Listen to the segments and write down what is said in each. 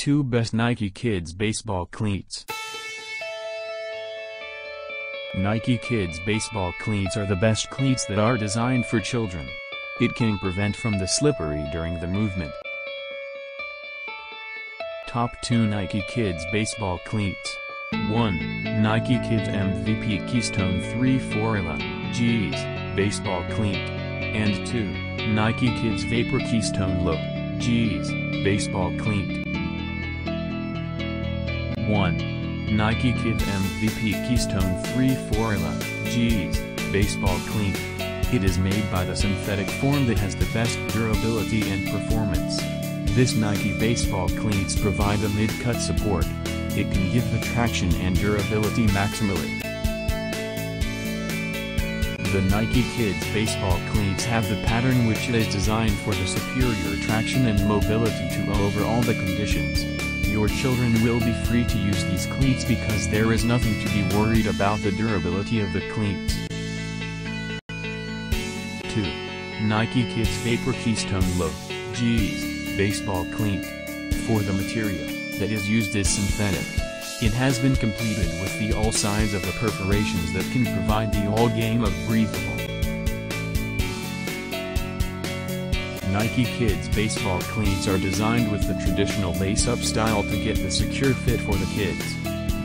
2 Best Nike Kids Baseball Cleats Nike Kids baseball cleats are the best cleats that are designed for children. It can prevent from the slippery during the movement. Top 2 Nike Kids baseball cleats. 1. Nike Kids MVP Keystone 3 Forilla, G's, baseball cleat. And 2. Nike Kids Vapor Keystone Low, G's, baseball cleat. 1. Nike Kids MVP Keystone 3 Forilla, G's, baseball cleat. It is made by the synthetic form that has the best durability and performance. This Nike baseball cleats provide a mid-cut support. It can give the traction and durability maximally. The Nike Kids baseball cleats have the pattern which is designed for the superior traction and mobility to over all the conditions. Your children will be free to use these cleats because there is nothing to be worried about the durability of the cleats. 2. Nike Kids Vapor Keystone Low, G's, baseball cleat. For the material that is used is synthetic. It has been completed with the all sides of the perforations that can provide the all game of breathable. Nike Kids baseball cleats are designed with the traditional lace-up style to get the secure fit for the kids.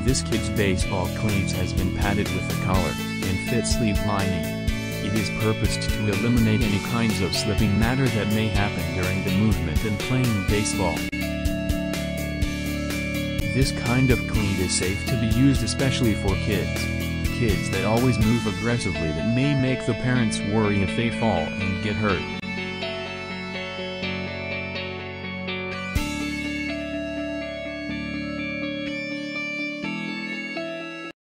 This kid's baseball cleats has been padded with a collar and fit sleeve lining. It is purposed to eliminate any kinds of slipping matter that may happen during the movement and playing baseball. This kind of cleat is safe to be used especially for kids. Kids that always move aggressively that may make the parents worry if they fall and get hurt.